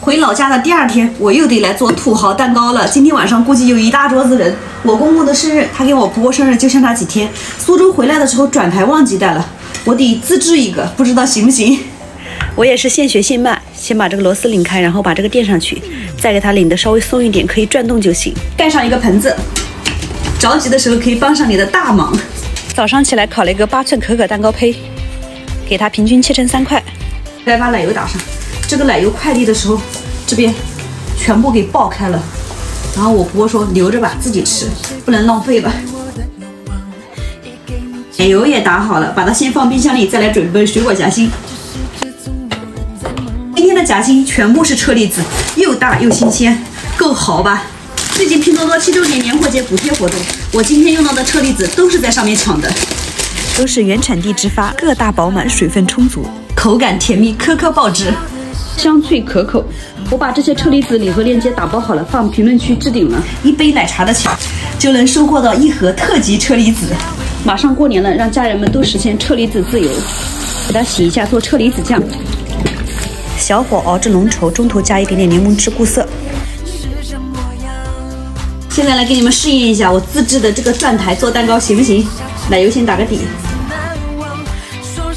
回老家的第二天，我又得来做土豪蛋糕了。今天晚上估计有一大桌子人。我公公的生日，他给我婆过生日就剩那几天。苏州回来的时候转台忘记带了，我得自制一个，不知道行不行。我也是现学现卖，先把这个螺丝拧开，然后把这个垫上去，再给它拧得稍微松一点，可以转动就行。盖上一个盆子，着急的时候可以帮上你的大忙。早上起来烤了一个八寸可可蛋糕胚，给它平均切成三块，再把奶油打上。这个奶油快递的时候，这边全部给爆开了。然后我婆婆说留着吧，自己吃，不能浪费吧。奶油也打好了，把它先放冰箱里，再来准备水果夹心。今天的夹心全部是车厘子，又大又新鲜，够豪吧？最近拼多多七周年年货节补贴活动，我今天用到的车厘子都是在上面抢的，都是原产地直发，个大饱满，水分充足，口感甜蜜，颗颗爆汁。香脆可口，我把这些车厘子礼盒链接打包好了，放评论区置顶了。一杯奶茶的钱，就能收获到一盒特级车厘子。马上过年了，让家人们都实现车厘子自由。给它洗一下，做车厘子酱。小火熬至浓稠，中途加一点点柠檬汁固色。现在来给你们试验一下我自制的这个转台做蛋糕行不行？奶油先打个底。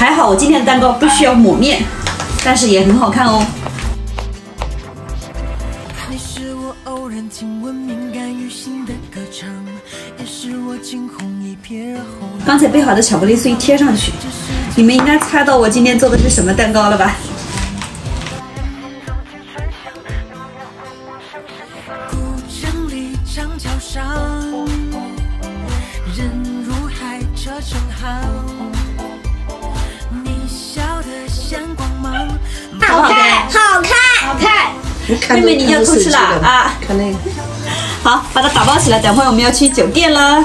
还好我今天的蛋糕不需要抹面，但是也很好看哦。刚才备好的巧克力碎贴上去，你们应该猜到我今天做的是什么蛋糕了吧？好妹妹，你要偷吃了啊？看那个。好，把它打包起来，等会我们要去酒店了。